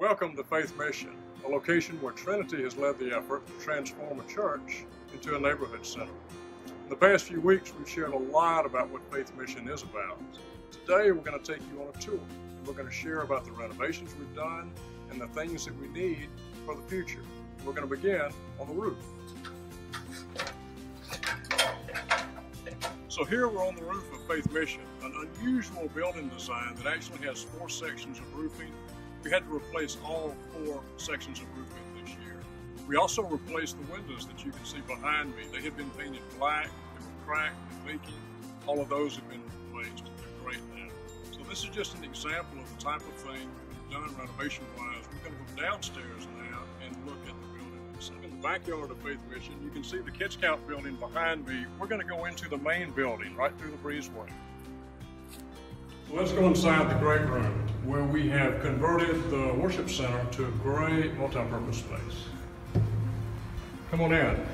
Welcome to Faith Mission, a location where Trinity has led the effort to transform a church into a neighborhood center. In the past few weeks, we've shared a lot about what Faith Mission is about. Today, we're going to take you on a tour. We're going to share about the renovations we've done and the things that we need for the future. We're going to begin on the roof. So here we're on the roof of Faith Mission, an unusual building design that actually has four sections of roofing. We had to replace all four sections of roofing this year. We also replaced the windows that you can see behind me. They had been painted black, they were cracked and leaking. All of those have been replaced. They're great now. So this is just an example of the type of thing we've done renovation-wise. We're going to go downstairs now and look at the building. So in the backyard of Faith Mission, you can see the Kids Count building behind me. We're going to go into the main building right through the breezeway. So let's go inside the great room where we have converted the worship center to a great multi-purpose space. Come on in.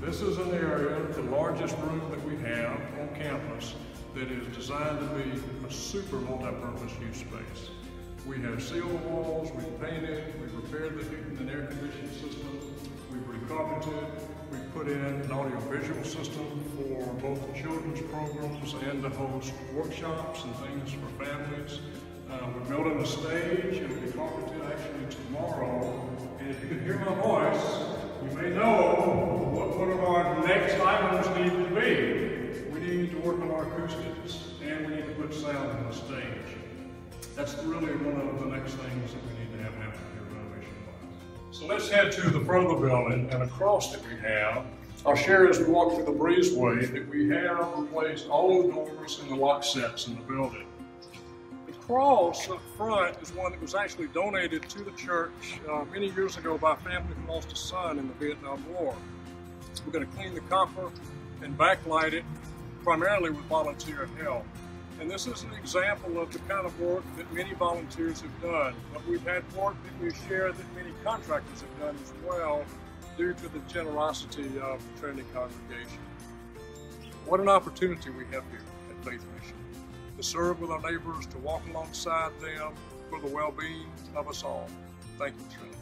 This is an area, the largest room that we have on campus, that is designed to be a super multi-purpose use space. We have sealed walls, we've painted, we've repaired the heating and air conditioning system, we've recarpeted, we've put in an audio-visual system for both the children's programs and to host workshops and things for families. Uh, we're building a stage and we'll be talking to actually tomorrow. And if you can hear my voice, you may know what one of our next items need to be. We need to work on our acoustics and we need to put sound on the stage. That's really one of the next things that we need to have happen. So let's head to the front of the building and across that we have. I'll share as we walk through the breezeway that we have replaced all the doors and the lock sets in the building. The cross up front is one that was actually donated to the church uh, many years ago by a family who lost a son in the Vietnam War. We're going to clean the copper and backlight it primarily with volunteer help. And this is an example of the kind of work that many volunteers have done. But we've had work that we've shared that many contractors have done as well due to the generosity of the Trinity congregation. What an opportunity we have here at Faith Mission to serve with our neighbors, to walk alongside them for the well-being of us all. Thank you, Trinity.